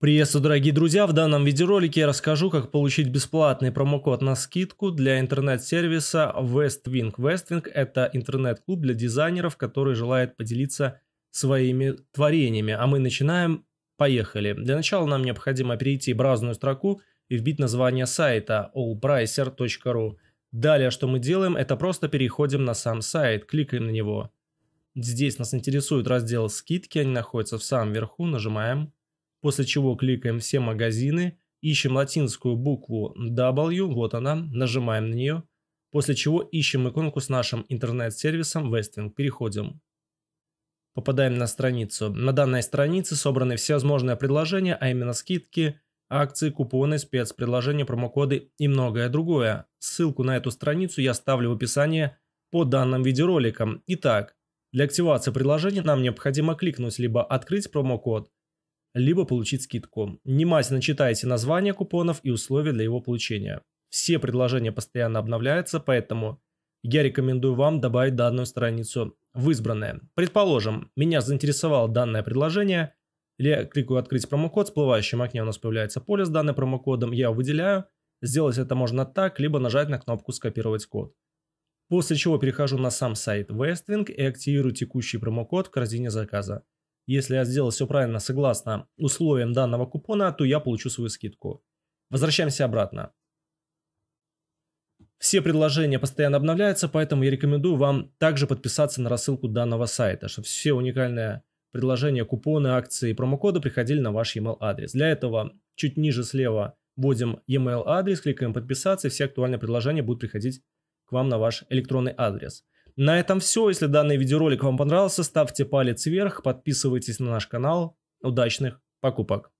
Приветствую, дорогие друзья! В данном видеоролике я расскажу, как получить бесплатный промокод на скидку для интернет-сервиса Westwing. Westwing – это интернет-клуб для дизайнеров, который желает поделиться своими творениями. А мы начинаем. Поехали. Для начала нам необходимо перейти в браузерную строку и вбить название сайта allpricer.ru. Далее, что мы делаем, это просто переходим на сам сайт, кликаем на него. Здесь нас интересует раздел «Скидки», они находятся в самом верху, нажимаем после чего кликаем «Все магазины», ищем латинскую букву W, вот она, нажимаем на нее, после чего ищем иконку с нашим интернет-сервисом Westwing, переходим. Попадаем на страницу. На данной странице собраны все возможные предложения, а именно скидки, акции, купоны, спецпредложения, промокоды и многое другое. Ссылку на эту страницу я ставлю в описании под данным видеороликом. Итак, для активации предложения нам необходимо кликнуть либо «Открыть промокод», либо получить скидку. Внимательно читайте названия купонов и условия для его получения. Все предложения постоянно обновляются, поэтому я рекомендую вам добавить данную страницу в избранное. Предположим, меня заинтересовало данное предложение. Я кликаю «Открыть промокод», в всплывающем окне у нас появляется поле с данным промокодом, я его выделяю. Сделать это можно так, либо нажать на кнопку «Скопировать код». После чего перехожу на сам сайт Westwing и активирую текущий промокод в корзине заказа. Если я сделал все правильно согласно условиям данного купона, то я получу свою скидку. Возвращаемся обратно. Все предложения постоянно обновляются, поэтому я рекомендую вам также подписаться на рассылку данного сайта, чтобы все уникальные предложения, купоны, акции и промокоды приходили на ваш email адрес. Для этого чуть ниже слева вводим email адрес, кликаем подписаться, и все актуальные предложения будут приходить к вам на ваш электронный адрес. На этом все. Если данный видеоролик вам понравился, ставьте палец вверх, подписывайтесь на наш канал. Удачных покупок!